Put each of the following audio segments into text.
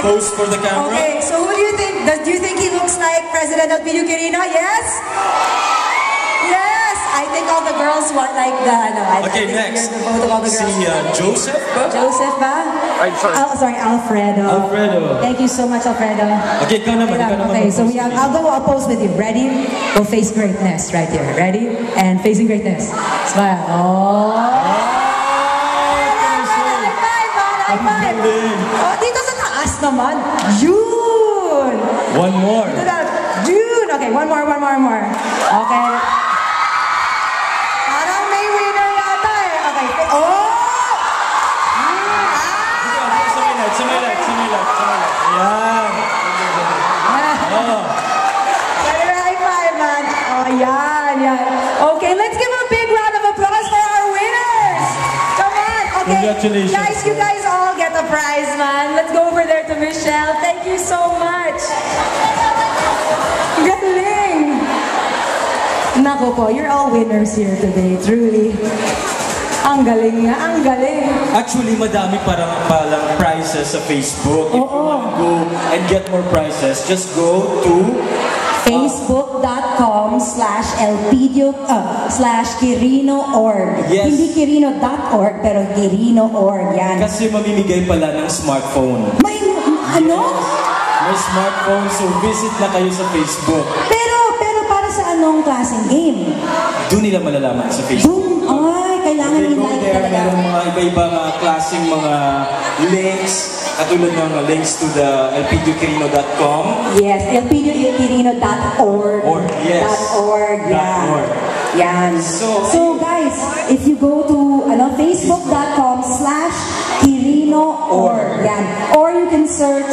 right. Pose for the camera. Okay, so who do you think? Does, do you think he looks like President Elpidio Quirino? Yes? Yes! I think all the girls want like the, ano, I, Okay, I next. you're the vote of all the girls. Si uh, Joseph ba? Joseph ba? Ay, sorry. Al- sorry, Alfredo. Alfredo. Thank you so much, Alfredo. Okay, ikaw naman, ikaw naman. Okay, so we have, I'll go, I'll pose with you. Ready? We'll face greatness right here. Ready? And facing greatness. Smile. Oh! High five, man! High five! Oh, dito sa taas naman. Yun! One more. Dito na. Yun! Okay, one more, one more, one more. Okay. Parang may winner yata eh. Okay. Oh! Sa may light, sa may light, sa may light, sa may light. Ayan. Oh. Better high five, man. Oh, yan, yan. Okay, let's give a big round Okay. Congratulations. Guys, you guys all get a prize, man. Let's go over there to Michelle. Thank you so much. Galing. Nako po, you're all winners here today, truly. Ang galing nga, ang galing. Actually, madami parang palang prizes sa Facebook. If you Oo. want to go and get more prizes, just go to Facebook.com slash Elpidio uh, slash Kirino.org. Yes. Hindi Kirino.org, pero Kirino.org. Yan. kasi mamimigay pala ng smartphone. May ano? May smartphone, so visit na kayo sa Facebook. Pero, pero para sa anong klaseng game? Doon nila malalaman sa Facebook. Boom! Ay, kailangan there, talaga. merong mga iba-ibang mga klaseng mga links, katulad ng links to the elpidiokirino.com. Yes, elpidioquirino.org. Or, yes. .org, yan. org. Yan. So- So, guys, if you go to ano, facebook.com slash Quirino.org, yan. Or you can search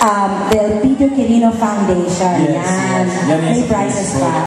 um, the Elpidio Quirino Foundation. Yes, yan. yes. Yan May prizes pa.